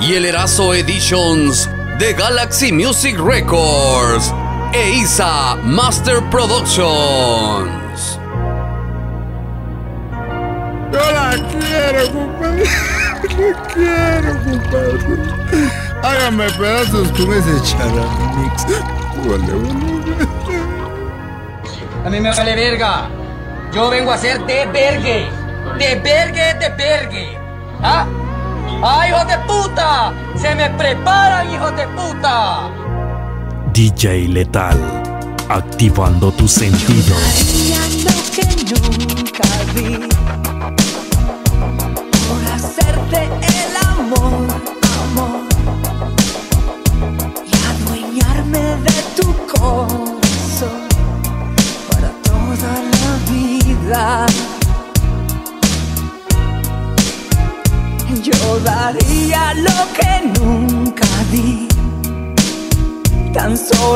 y el Erazo Editions de Galaxy Music Records e ISA Master Productions. Yo la quiero, compadre. La quiero, compadre. Hágame pedazos con ese charamix. A mí me vale verga. Yo vengo a ser de vergue. De vergue, de vergue. ¿Ah? ¡Ah, hijos de puta! ¡Se me preparan, hijos de puta! DJ Letal, activando tus sentidos. lo que nunca vi.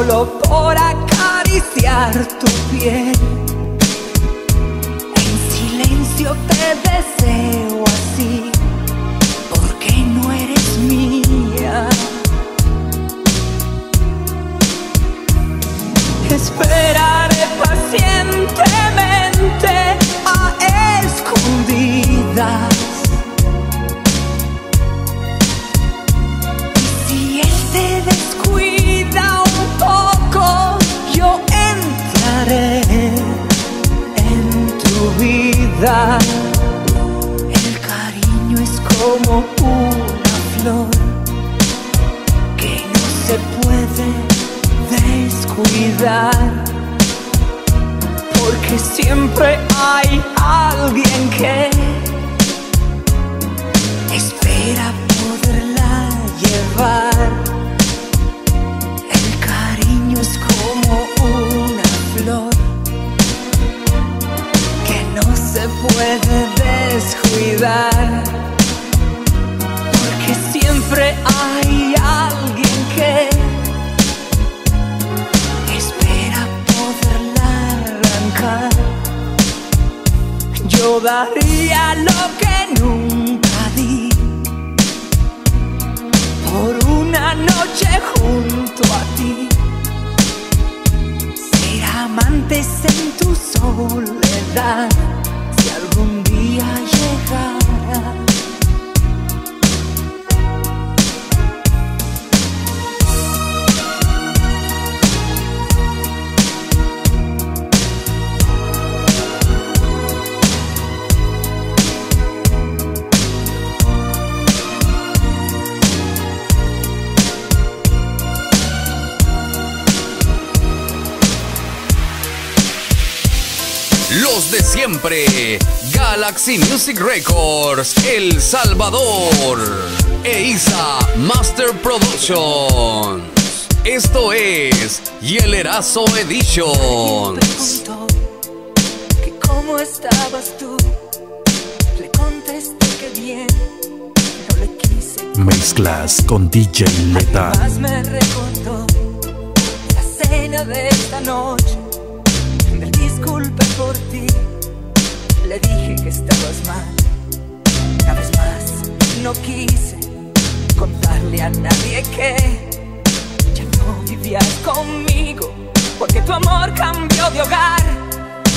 Solo por acariciar tu piel. En silencio te deseo El cariño es como una flor que no se puede descuidar. Porque siempre hay alguien que espera poderla llevar. El cariño es como se puede descuidar. Porque siempre hay alguien que espera poderla arrancar. Yo daría lo que nunca di por una noche siempre, Galaxy Music Records, El Salvador, e ISA Master Productions. Esto es Hielerazo Editions. preguntó que cómo estabas tú. Le contesté que bien, no le quise. Mezclas con DJ Letal. Además me recordó la cena de esta noche. Disculpe por ti, le dije que estabas mal. Una vez más, no quise contarle a nadie que ya no vivías conmigo, porque tu amor cambió de hogar.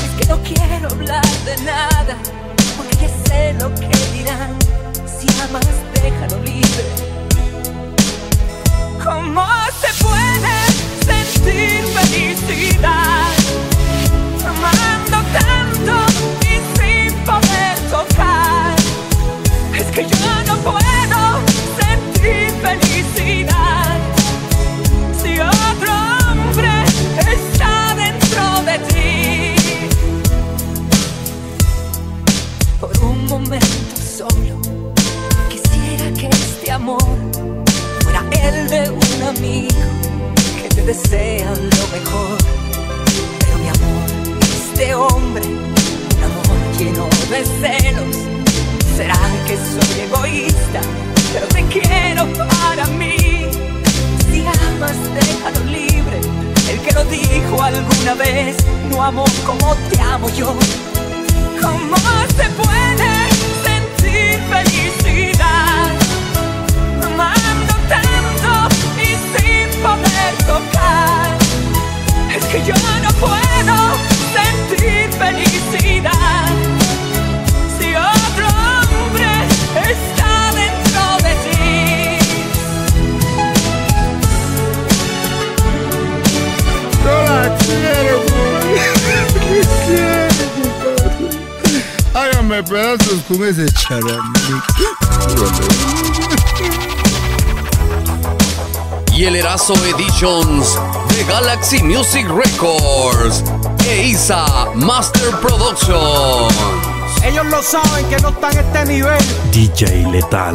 Es que no quiero hablar de nada, porque ya sé lo que dirán. Si amas, déjalo libre. ¿Cómo se puede sentir felicidad? Que yo no puedo sentir felicidad. Con ese charamix. Y el Erazo Editions de Galaxy Music Records e Isa Master Productions. Ellos lo saben que no están a este nivel. DJ Letal,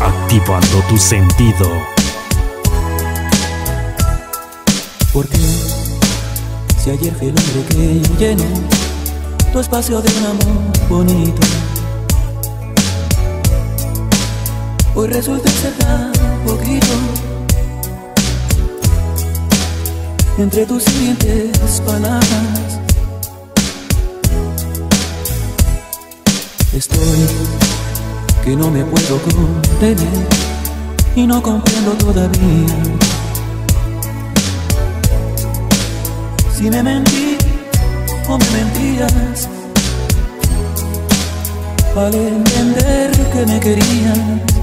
activando tu sentido. Porque si ayer fui el hombre que llenó tu espacio de un amor bonito, hoy resulta ser tan poquito. Entre tus siguientes palabras estoy que no me puedo contener y no comprendo todavía si me mentí o me mentías al entender que me querías.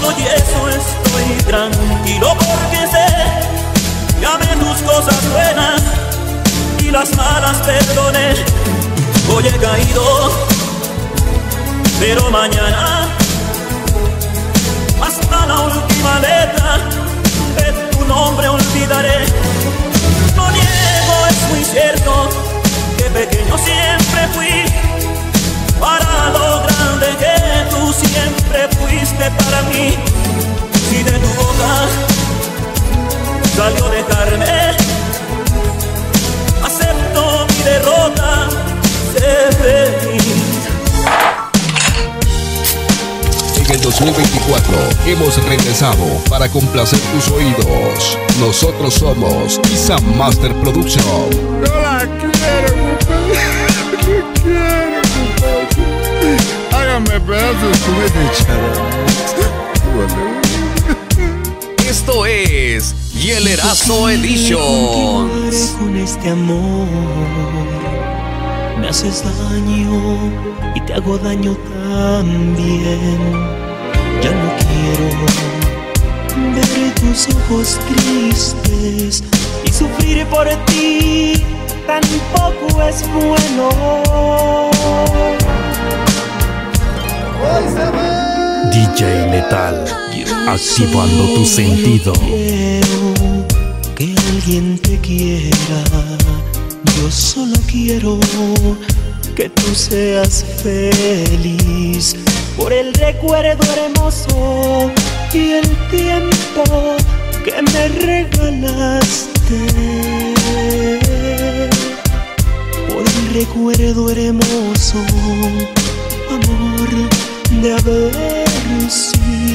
Todo y eso estoy tranquilo porque sé que amé tus cosas buenas y las malas perdoné. Hoy he caído, pero mañana hasta la última letra de tu nombre olvidaré. Salió dejarme, acepto mi derrota, sé feliz. En el 2024 hemos regresado para complacer tus oídos. Nosotros somos Isa Master Production. Yo la quiero, compadre. La quiero, pedazos ese charamix. Esto es Hielerazo Editions. con este amor. Me haces daño y te hago daño también. Ya no quiero ver tus ojos tristes y sufrir por ti tampoco es bueno. DJ Letal, activando tu sentido. Quiero que alguien te quiera. Yo solo quiero que tú seas feliz por el recuerdo hermoso y el tiempo que me regalaste. Por el recuerdo hermoso, amor, de haber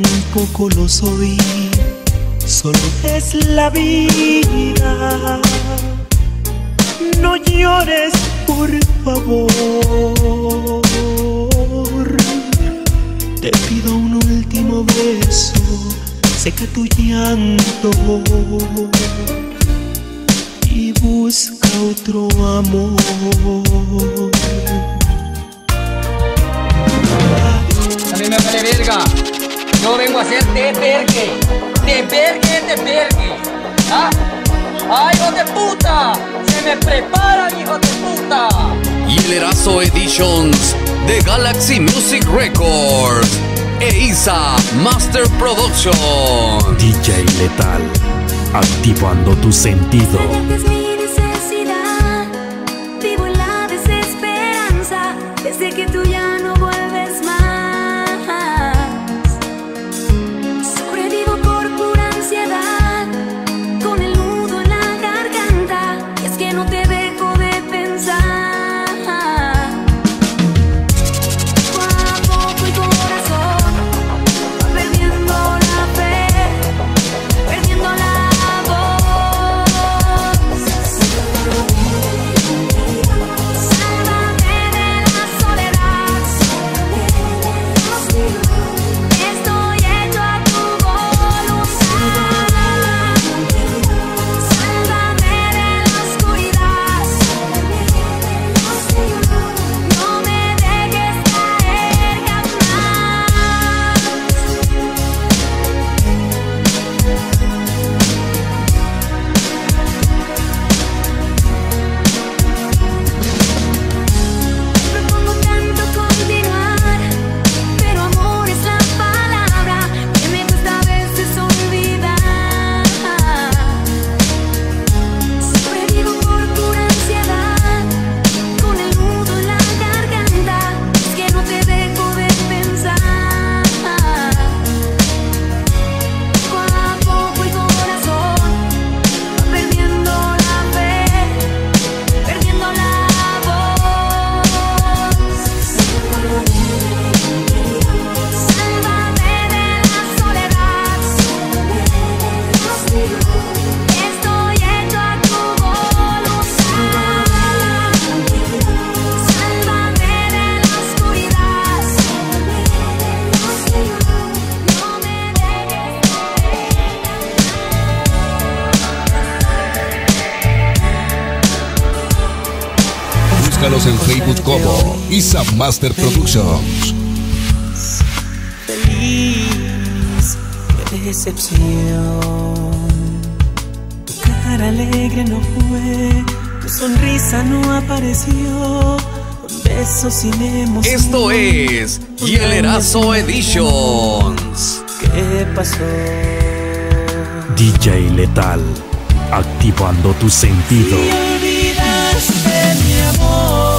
Tampoco lo soy, solo es la vida. No llores, por favor. Te pido un último beso, seca tu llanto y busca otro amor. A mí me vale verga. Yo vengo a ser de vergue. De vergue, de vergue. ¿Ah? ¡Ay, hijo de puta! ¡Se me preparan, hijo de puta! Y el Erazo Editions de Galaxy Music Records e Isa Master Production. DJ Letal, activando tu sentido. Como Isa Master Productions. feliz, qué decepción. Tu cara alegre no fue, tu sonrisa no apareció, con besos sin emoción. Esto es Y el Erazo Editions. ¿Qué pasó? DJ Letal, activando tu sentido. Si olvidaste mi amor,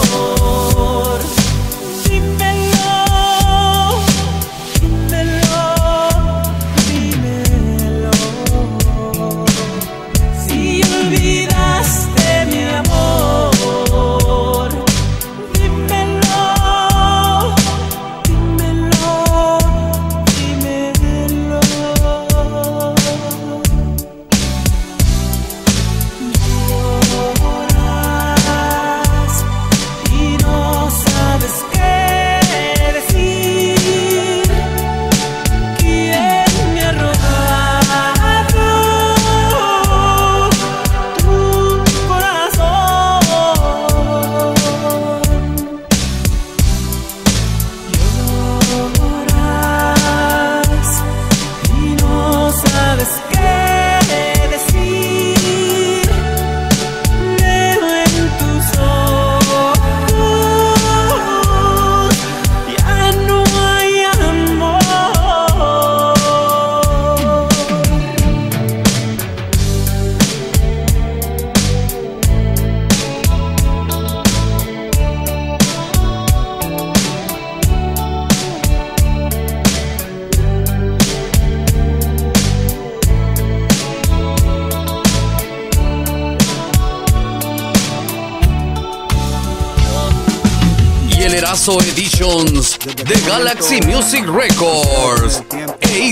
Lazo Editions de Galaxy Music Records e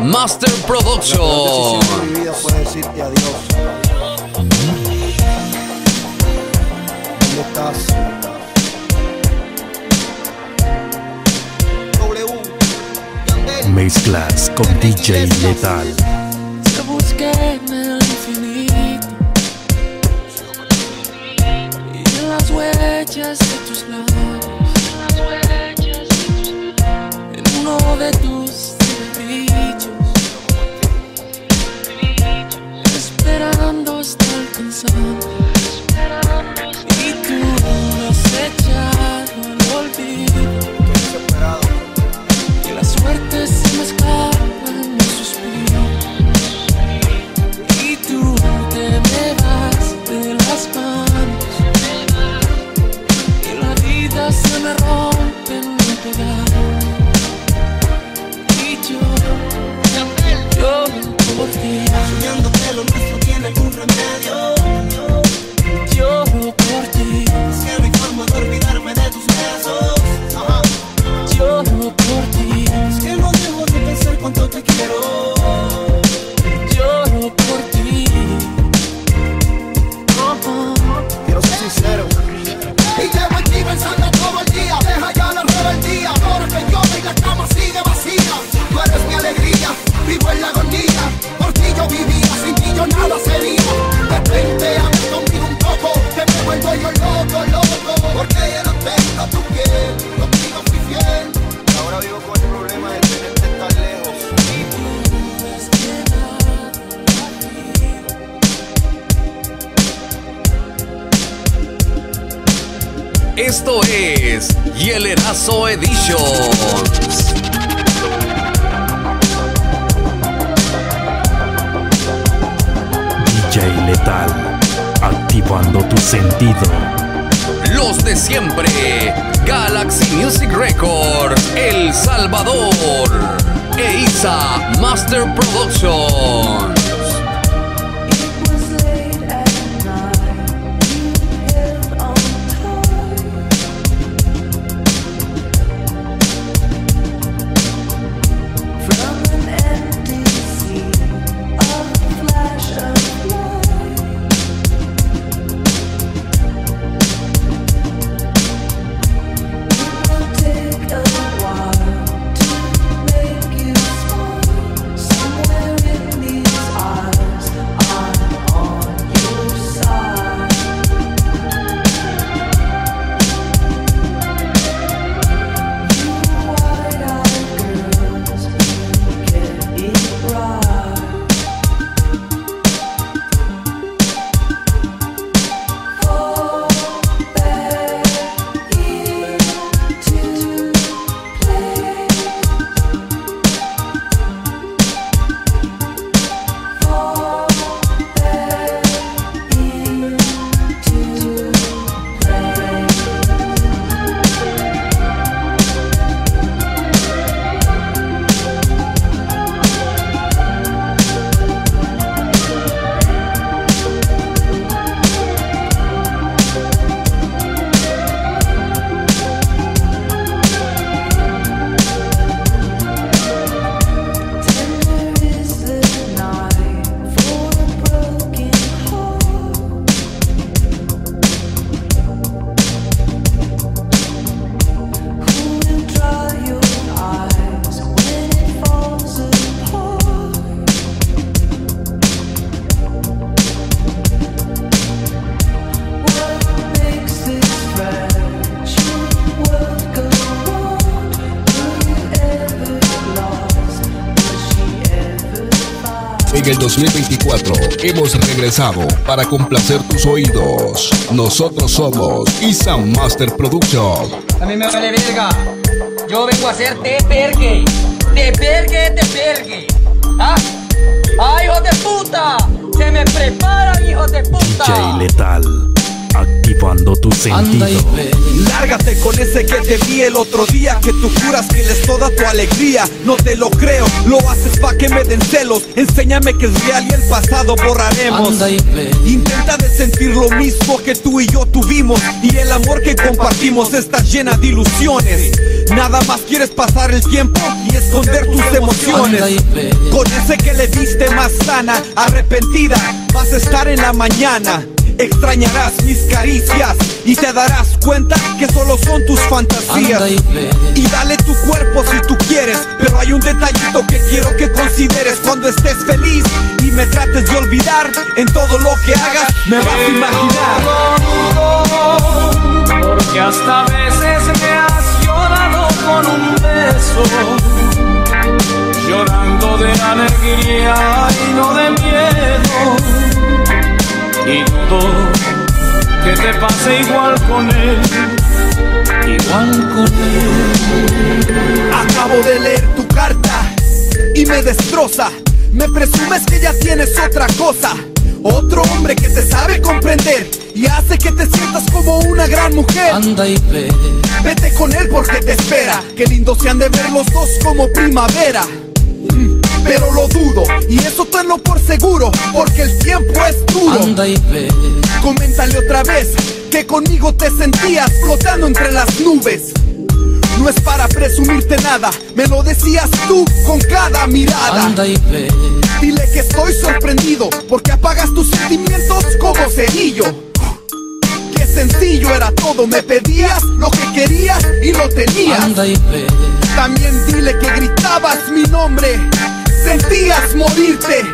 Master Productions. Mezclas con DJ Letal. letal, activando tu sentido. Los de siempre, Galaxy Music Record, El Salvador, EISA Master Production. 2024 hemos regresado para complacer tus oídos. Nosotros somos Isan Master Production. A mí me vale verga. Yo vengo a hacer te pergue. Te pergue, te pergue. ¿Ah? ¡Ay, hijo de puta! ¡Se me preparan, hijo de puta! DJ Letal activando tu sentido. Lárgate con ese que te vi el otro día, que tú juras que toda tu alegría. No te lo creo, lo haces pa' que me den celos. Enséñame que es real y el pasado borraremos. Intenta de sentir lo mismo que tú y yo tuvimos. Y el amor que compartimos está llena de ilusiones. Nada más quieres pasar el tiempo y esconder tus emociones. Con ese que le viste más sana, arrepentida, vas a estar en la mañana. Extrañarás mis caricias y te darás cuenta que solo son tus fantasías. Y dale tu cuerpo si tú quieres, pero hay un detallito que quiero que consideres cuando estés feliz y me trates de olvidar. En todo lo que hagas me vas a imaginar. Porque hasta veces me has llorado con un beso, llorando de alegría y no de. Y dudo que te pase igual con él, igual con él. Acabo de leer tu carta y me destroza. Me presumes que ya tienes otra cosa. Otro hombre que te sabe comprender y hace que te sientas como una gran mujer. Anda y ve. Vete con él porque te espera. Qué lindo se han de ver los dos como primavera. Pero lo dudo, y eso tenlo por seguro, porque el tiempo es duro. Anda y ve. Coméntale otra vez que conmigo te sentías flotando entre las nubes. No es para presumirte nada, me lo decías tú con cada mirada. Anda y ve. Dile que estoy sorprendido porque apagas tus sentimientos como cerillo. Qué sencillo era todo, me pedías lo que querías y lo tenías. Anda y ve. También dile que gritabas mi nombre, sentías morirte.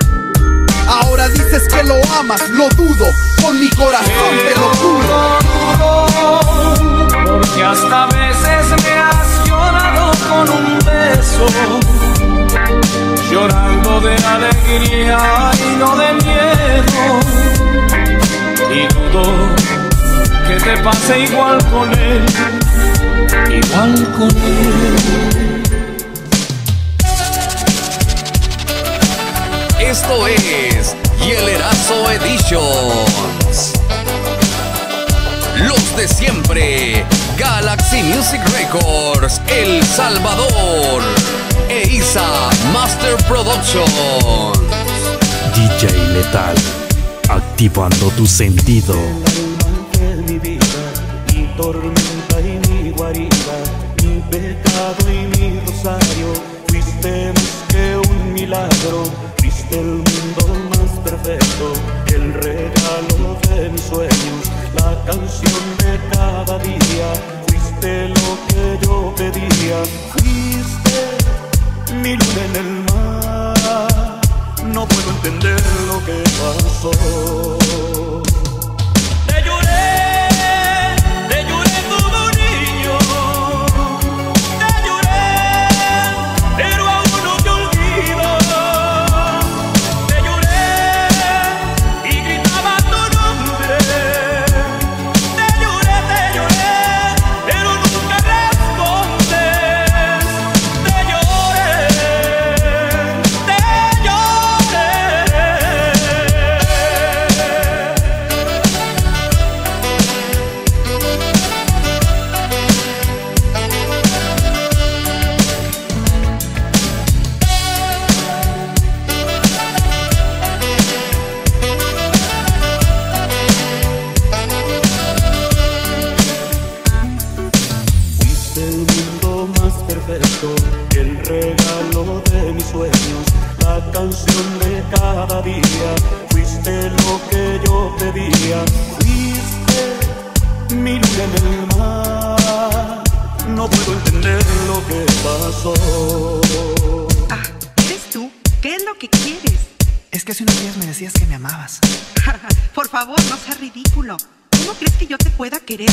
Ahora dices que lo amas, lo dudo, con mi corazón te lo juro. Porque hasta veces me has llorado con un beso, llorando de alegría y no de miedo. Y dudo que te pase igual con él, igual con él. Esto es Hielerazo Editions. Los de siempre, Galaxy Music Records, El Salvador, e Isa Master Productions. DJ Letal, activando tu sentido. tormenta y mi guarida, mi pecado y mi rosario. Fuiste más que un milagro, el mundo más perfecto, el regalo de mis sueños, la canción de cada día. Fuiste lo que yo pedía, fuiste mi luna en el mar. No puedo entender lo que pasó. Es que hace unos días me decías que me amabas. Por favor, no seas ridículo. ¿Cómo crees que yo te pueda querer?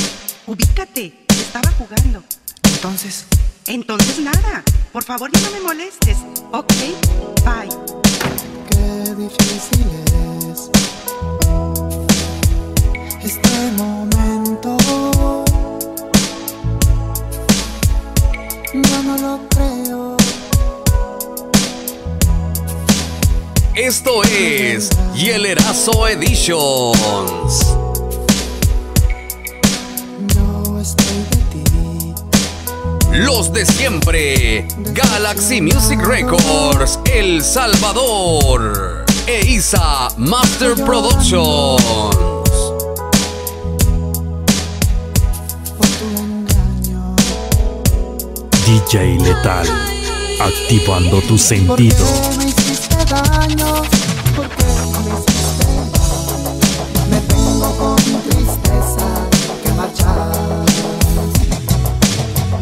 Ubícate. Estaba jugando. Entonces, Entonces nada. Por favor, ya no me molestes. Ok, bye. Qué difícil es este momento. Yo no lo creo. Esto es Hielerazo Editions. Los de siempre, Galaxy Music Records, El Salvador, EISA Master Productions. DJ Letal, activando tu sentido me hiciste daño? ¿Por qué me hiciste? Me tengo con tristeza que marchar.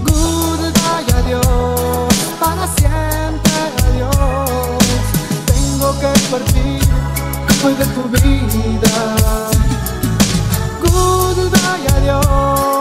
Goodbye, adiós, para siempre adiós. Tengo que partir hoy de tu vida. Goodbye, adiós,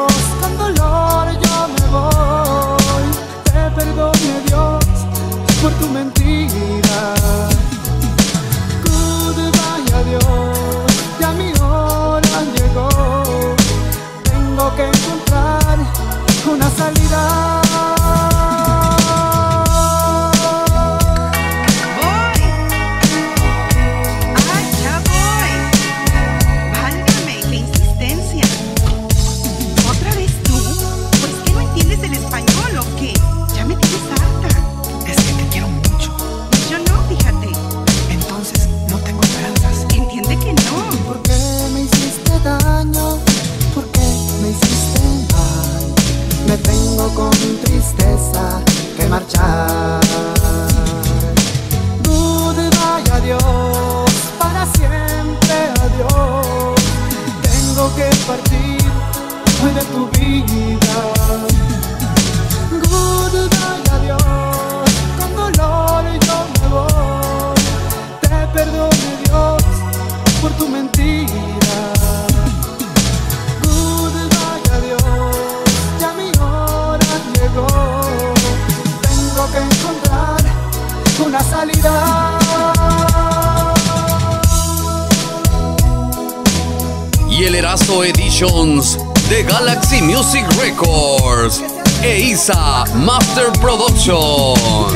Y el Erazo Editions de Galaxy Music Records. E Isa Master Productions.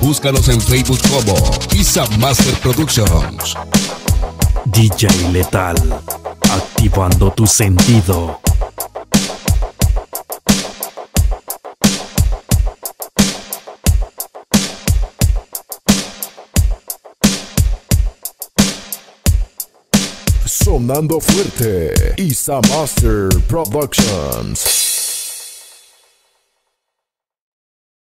Búscanos en Facebook como Isa Master Productions. DJ Letal, activando tu sentido. Sonando fuerte, Isa Master Productions.